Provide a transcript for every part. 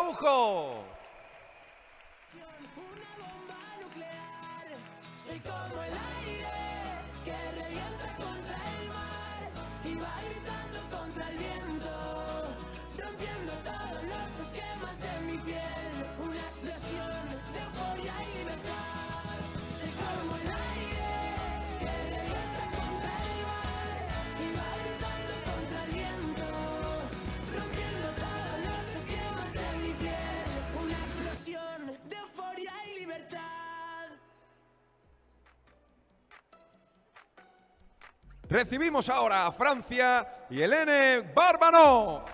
Araujo. Recibimos ahora a Francia y Helene Bárbano.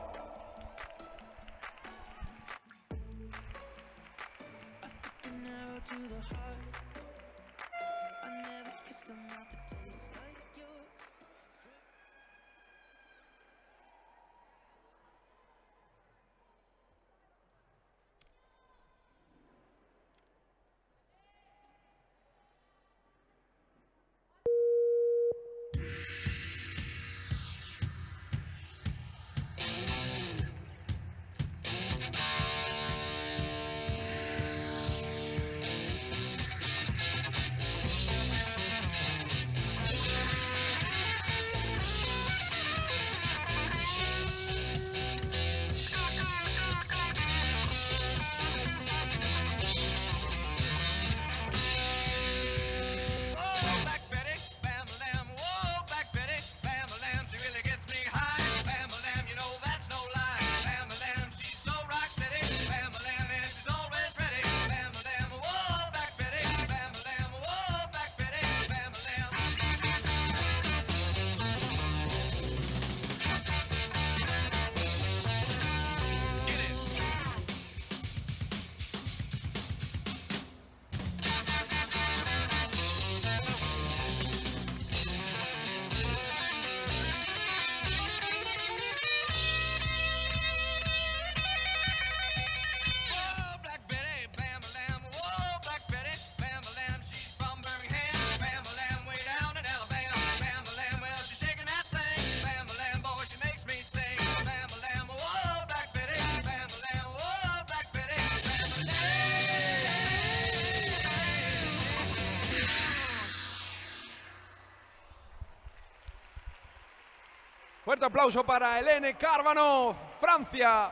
Fuerte aplauso para Elene Carvanov, Francia.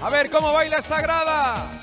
A ver cómo baila esta grada.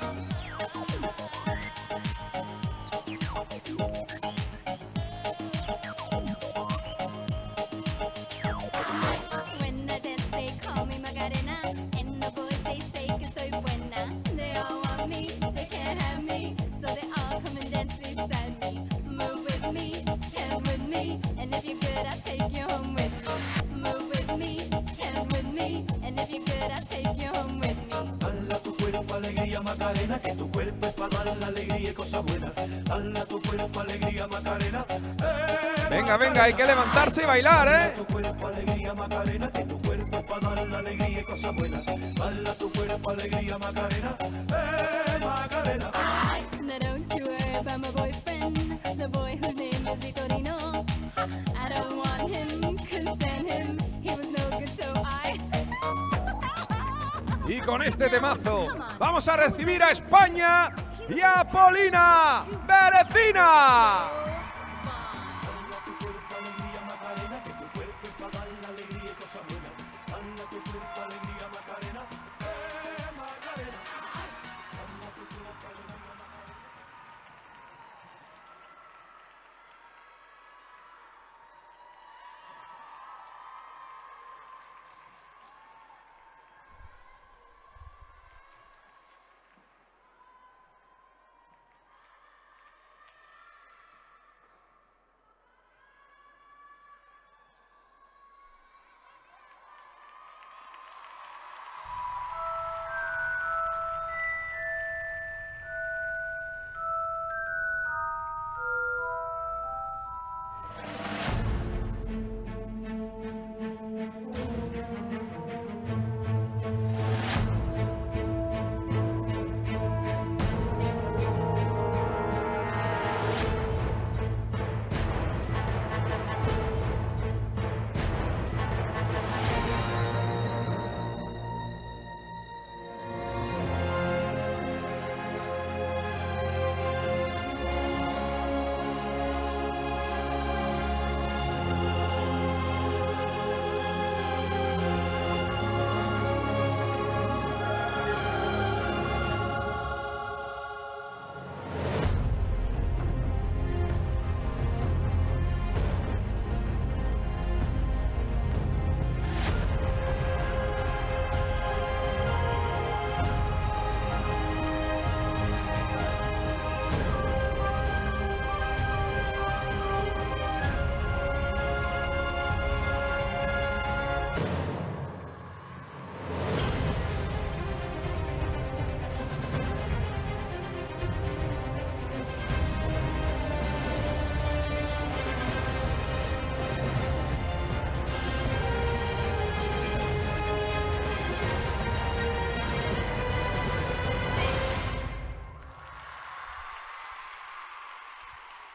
alegría Macarena, que tu cuerpo es para dar la alegría y cosa buena. Dale tu cuerpo alegría Macarena. Eh, venga, venga, hay que levantarse y bailar, ¿eh? Tu cuerpo alegría Macarena, que tu cuerpo es para dar la alegría tu cuerpo alegría Macarena. con este temazo. Vamos a recibir a España y a Polina Berecina.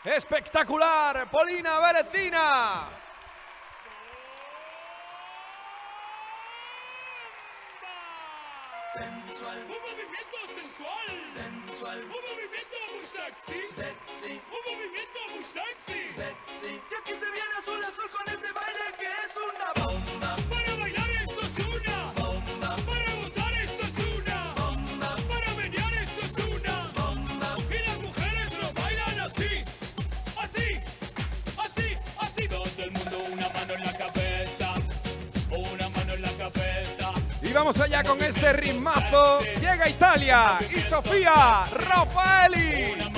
espectacular, Polina Berecina. Sensual. Un movimiento sensual. Sensual. Un movimiento muy sexy. Sexy. Un movimiento muy sexy. Sexy. Y aquí se viene azul azul con este baile que es una bomba. vamos allá con este ritmazo. Llega Italia y Sofía Rafaeli.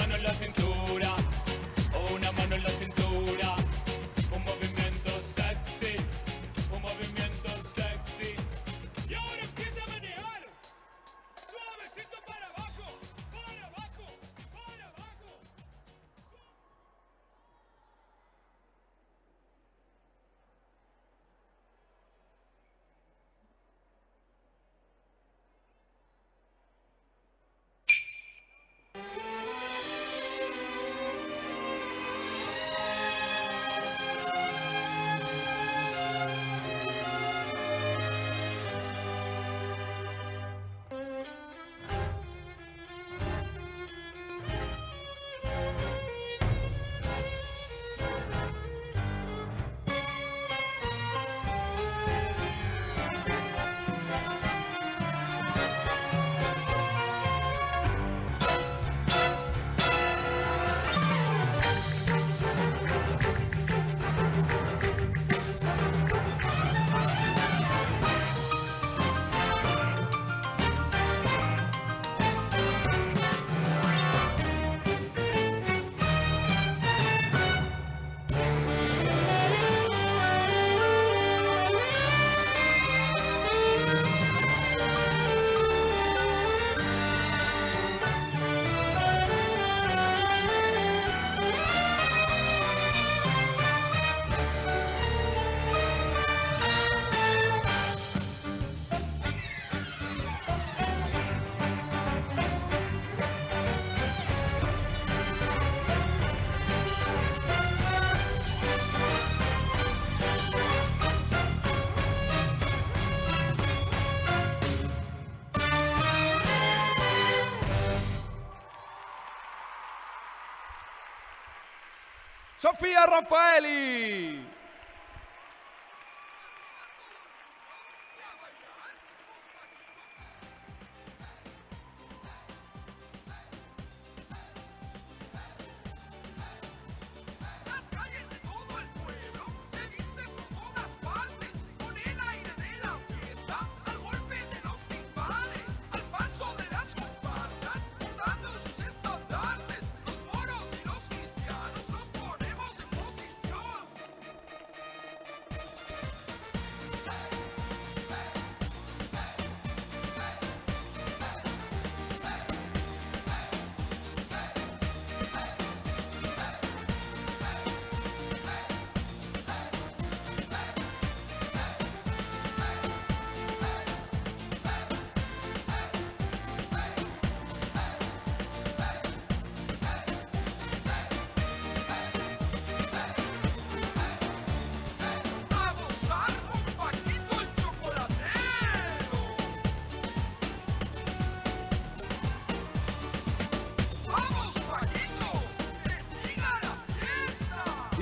Sofia Raffaeli.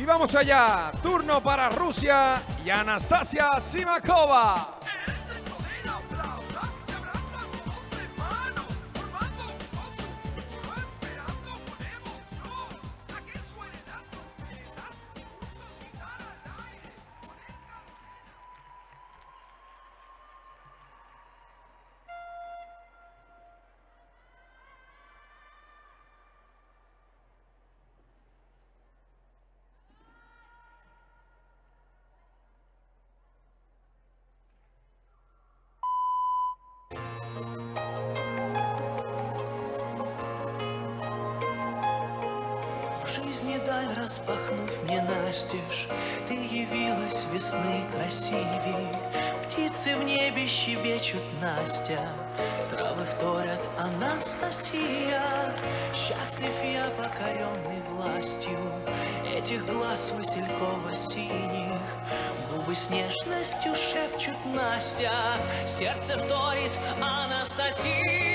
Y vamos allá, turno para Rusia y Anastasia Simakova. распахнув мне настежь, Ты явилась весны красивей. Птицы в небе щебечут Настя, Травы вторят Анастасия. Счастлив я, покоренный властью Этих глаз васильково-синих, Губы с нежностью шепчут Настя, Сердце вторит Анастасия.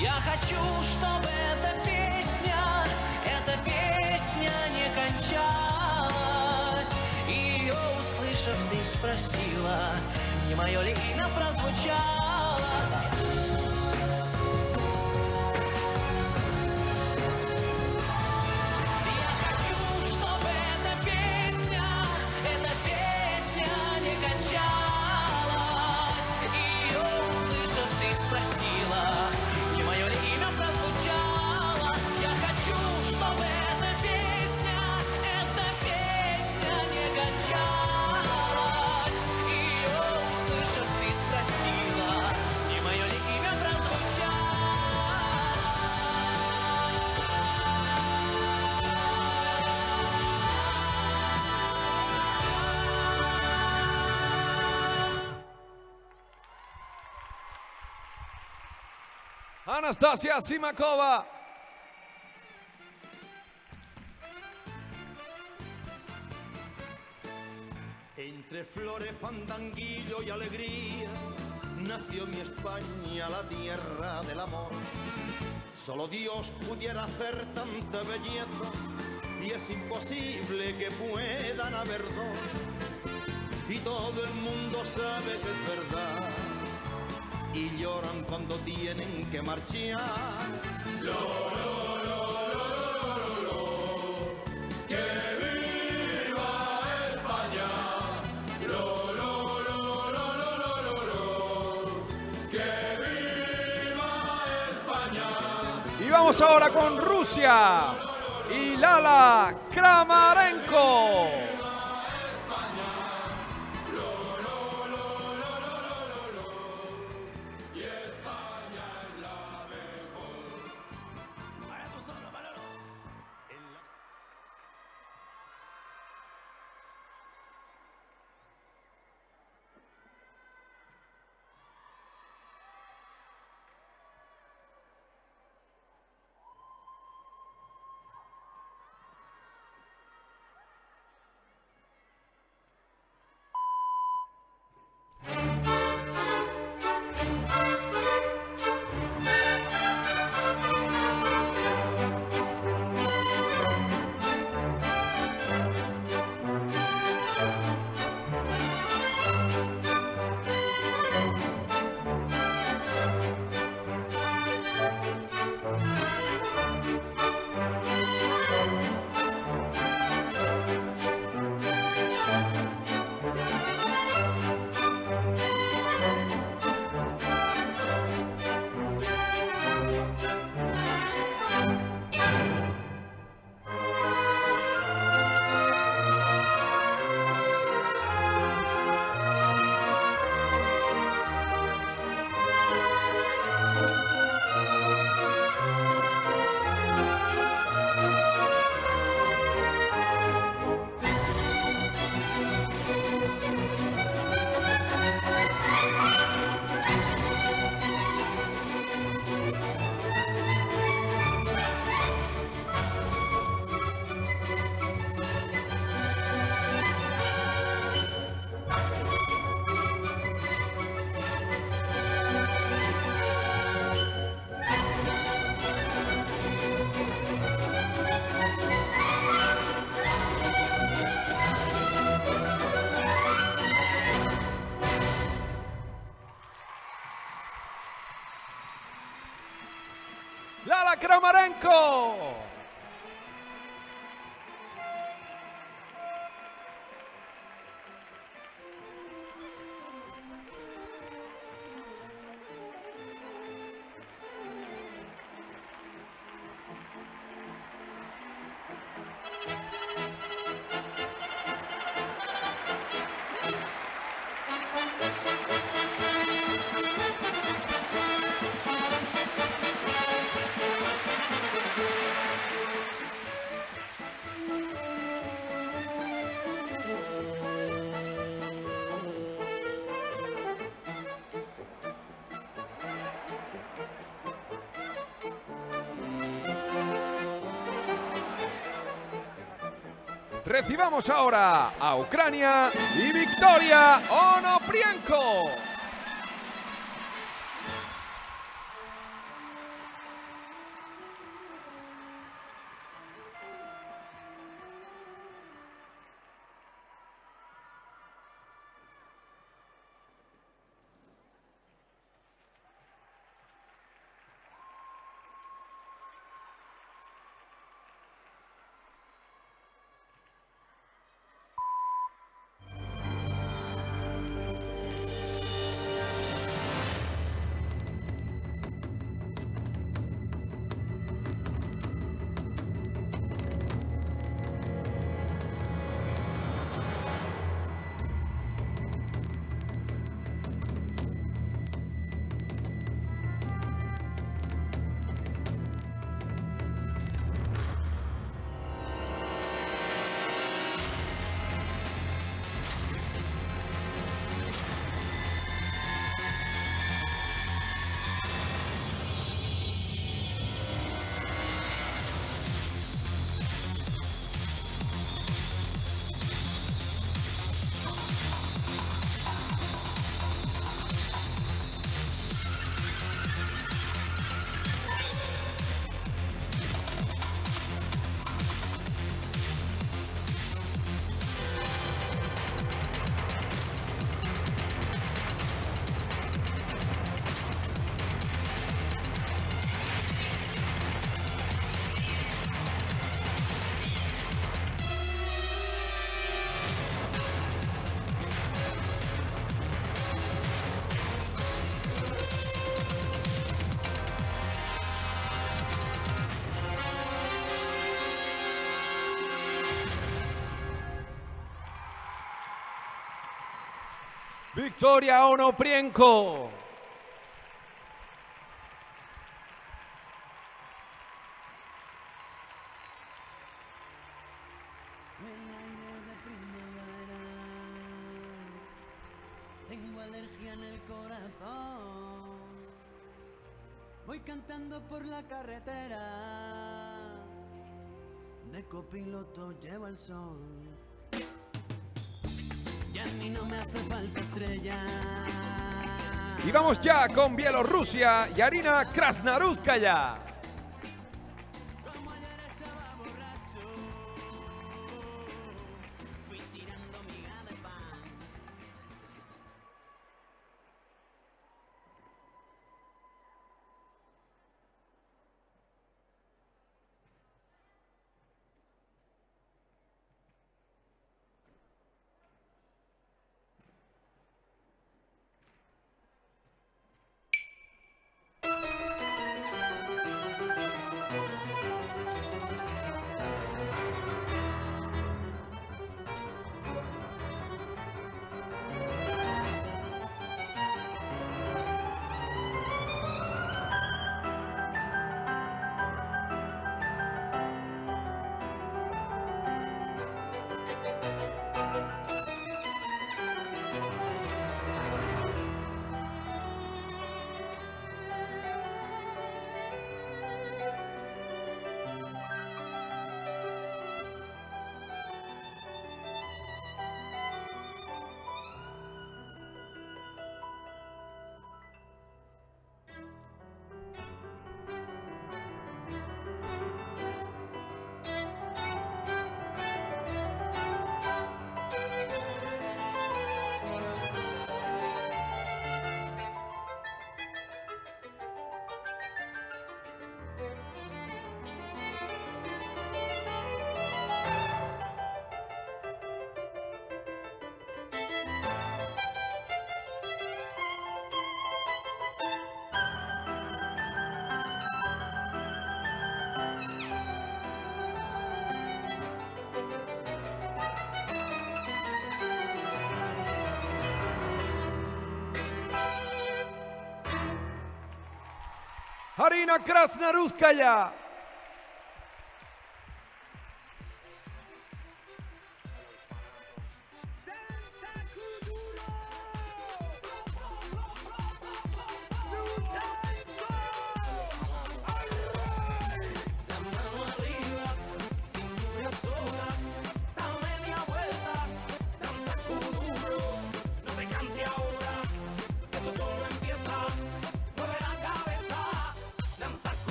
Я хочу, чтобы И ее услышав, ты спросила, не мое ли имя прозвучало. Anastasia Simakova. Entre flores, fandanguillo y alegría, nació mi España, la tierra del amor. Solo Dios pudiera hacer tanta belleza, y es imposible que puedan haber dos. Y todo el mundo sabe que es verdad, y lloran cuando tienen que marchar. Y vamos ahora con Rusia y Lala Kramarenko. Lala Recibamos ahora a Ucrania y Victoria Onoprienko. Victoria Onoprienko. Tengo alergia en el corazón. Voy cantando por la carretera. De copiloto llevo el sol. Y vamos ya con Bielorrusia y Arina Krasnaruskaya. Arina Krasnaruskaya.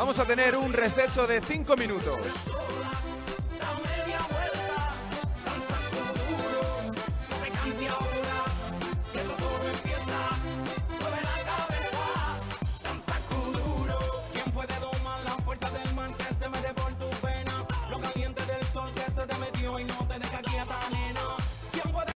Vamos a tener un receso de 5 minutos.